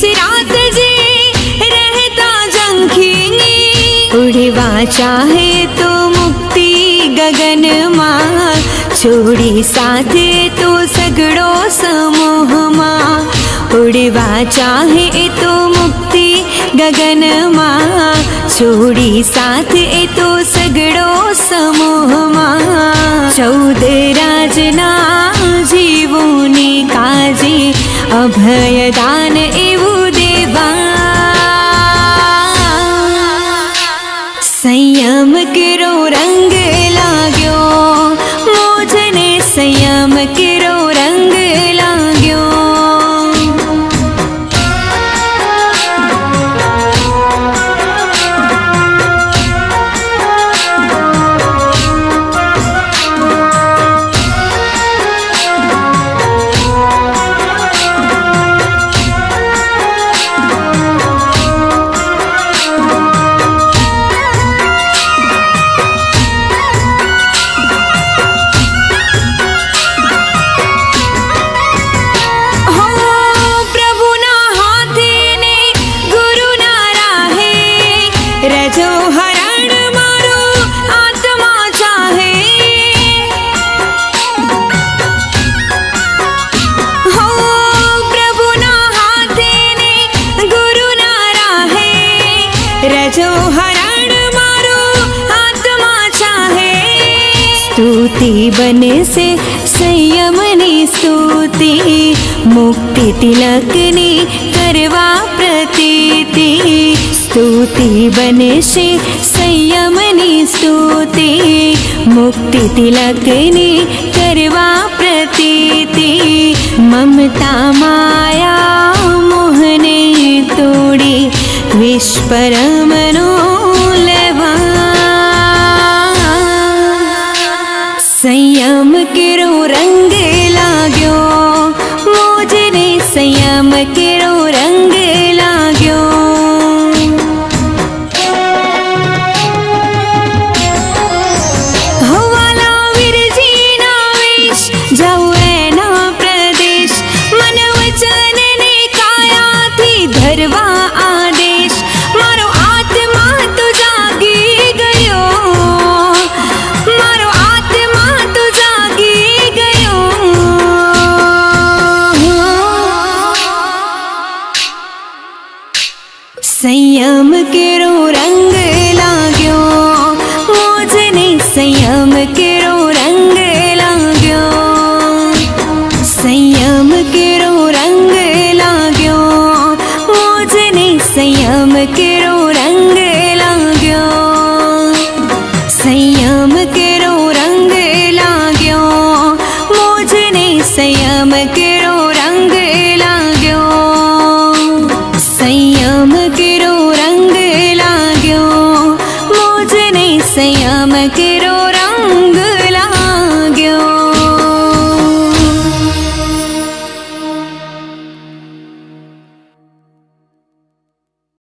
सिरात जे, रहता जंखिनी। उड़वा चाहे तो मुक्ति गगन माँ। छोड़ी साथे तो सगड़ो समूह माँ। उड़वा चाहे तो मुक्ति गगन माँ। छोड़ी साथे तो सगड़ो समूह माँ। चौद राजना जीवनी काजी। अभयदान ए संयम करो रंग लाग्यो। मोजने संयम करो बने से संयमनी स्तुति मुक्ति तिलकनी करवा प्रतीति। स्तुति बने से संयमनी स्तुति मुक्ति तिलकनी करवा प्रतीति। ममता माया मोहने तोड़ी विश्वरमनो संयम केरो रंग लाग्यो। मोजने संयम केरो रंग quiero के रो